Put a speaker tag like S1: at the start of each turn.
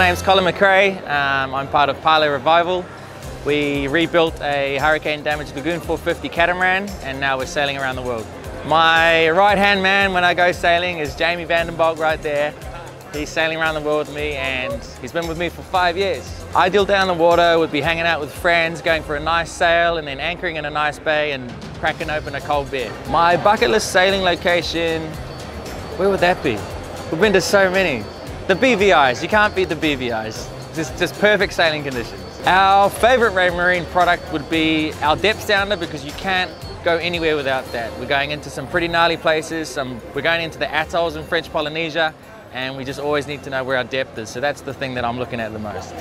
S1: My name's Colin MacRae. Um, I'm part of Parlay Revival. We rebuilt a hurricane damaged Lagoon 450 catamaran and now we're sailing around the world. My right hand man when I go sailing is Jamie Van Den Bulk right there. He's sailing around the world with me and he's been with me for five years. Ideal down the water would be hanging out with friends, going for a nice sail and then anchoring in a nice bay and cracking open a cold beer. My bucket list sailing location, where would that be? We've been to so many. The BVIs, you can't beat the BVIs. Just, just perfect sailing conditions. Our favorite Raymarine product would be our depth sounder because you can't go anywhere without that. We're going into some pretty gnarly places. Some, we're going into the atolls in French Polynesia and we just always need to know where our depth is. So that's the thing that I'm looking at the most.